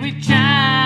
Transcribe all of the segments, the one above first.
we time.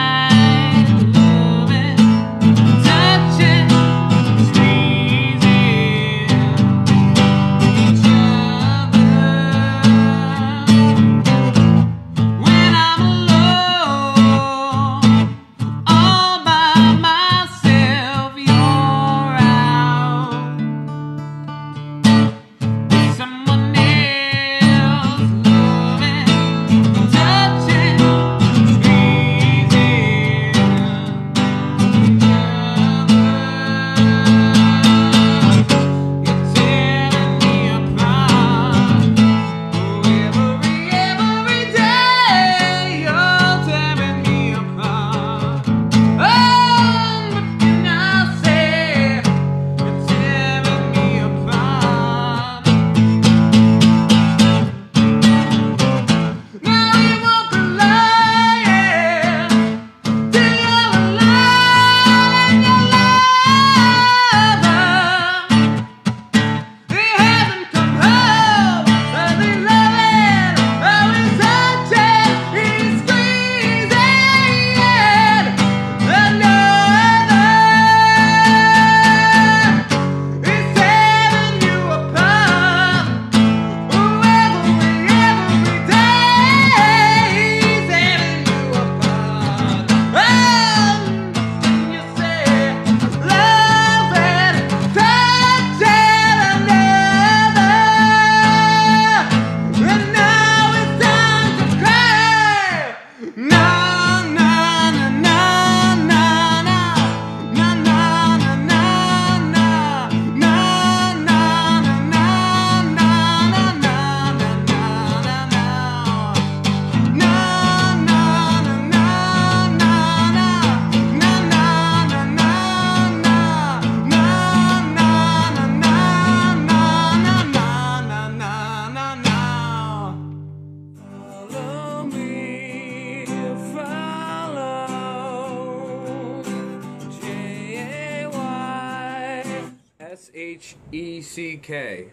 S H E C K.